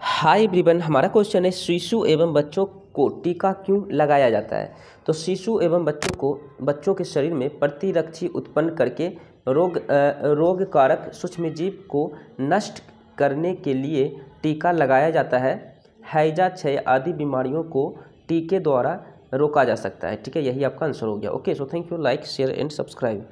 हाय ब्रिबन हमारा क्वेश्चन है शिशु एवं बच्चों को टीका क्यों लगाया जाता है? तो शिशु एवं बच्चों को, बच्चों के शरीर में प्रतिरक्षी उत्पन्न करके रोग रोग कारक सूक्ष्म जीव को नष्ट करने के लिए टीका लगाया जाता है। हैजा क्षय आदि बीमारियों को टीके द्वारा रोका जा सकता है। ठीक है, यही आपका आंसर हो गया। Okay so thank you like share and subscribe